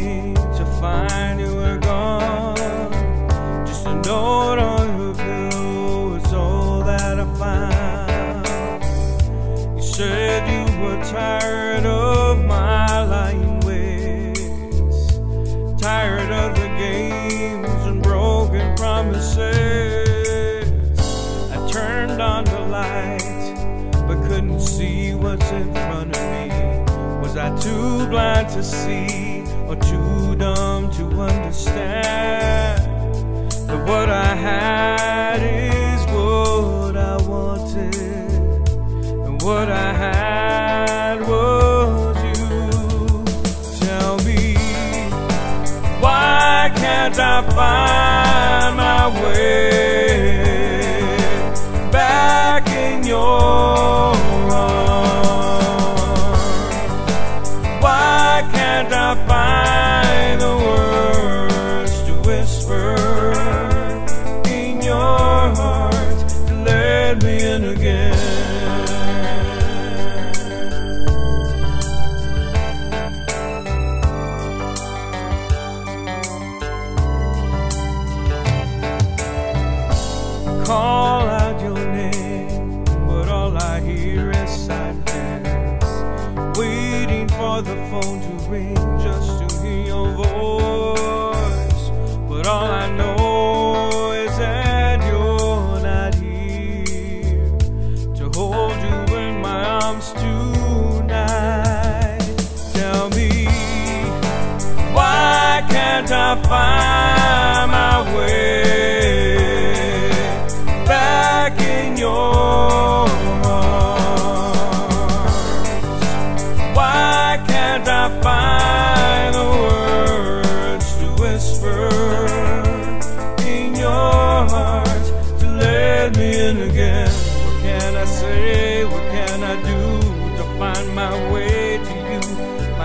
me to find you were gone. Just a note on your pillow is all that I found. You said you were tired of my lying ways, tired of the games and broken promises. I turned on the light, but couldn't see what's in front of me. Was I too blind to see or too dumb to understand that what I had is what I wanted, and what I had was you? Tell me, why can't I find the phone to ring just to hear your voice. But all I know is that you're not here to hold you in my arms tonight. Tell me, why can't I find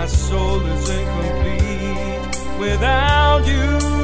soul is incomplete without you.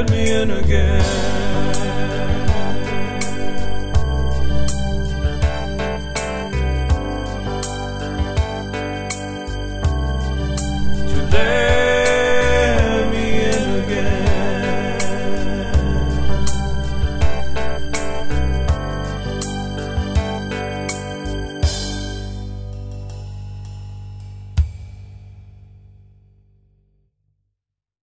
Let me in again?